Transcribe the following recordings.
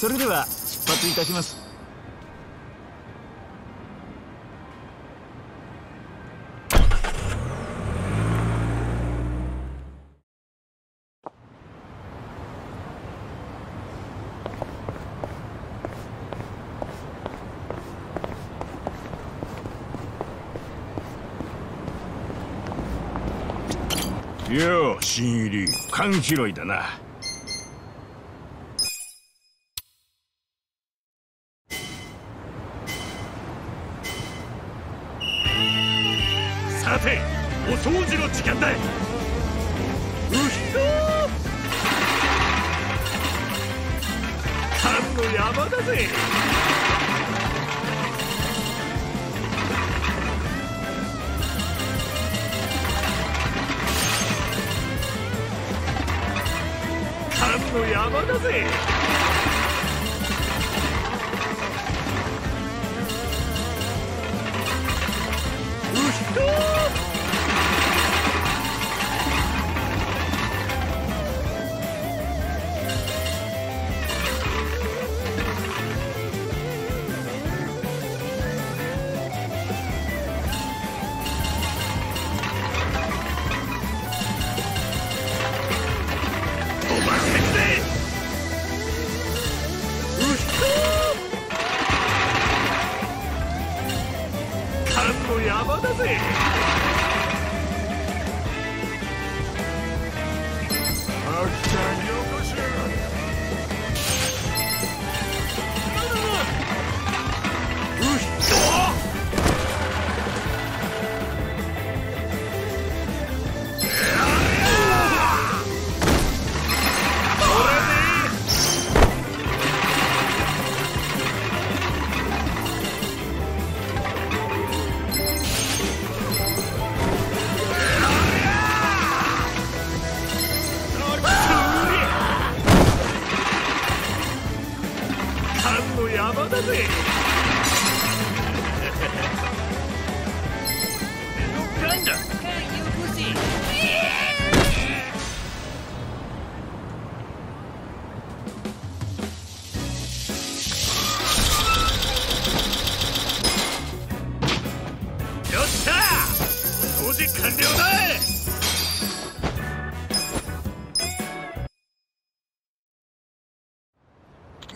それでは出発いたします。よう新入り。缶拾いだな。さてお掃除の時間だ。うひょ缶の山だぜ。缶の山だぜ。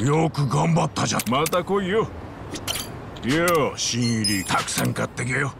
よく頑張ったじゃん。また来いよ。よう新入りたくさん買ってけよ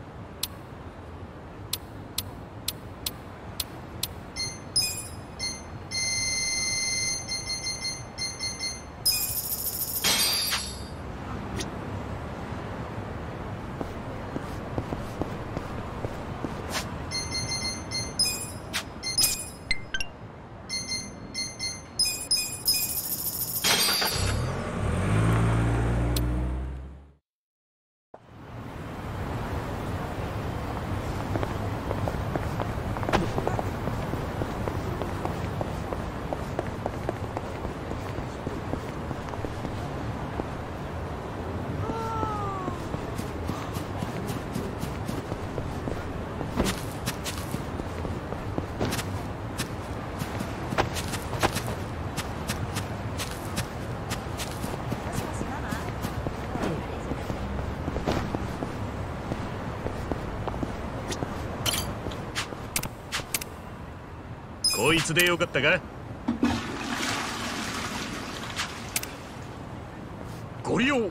こいつでよかったか？ご利用。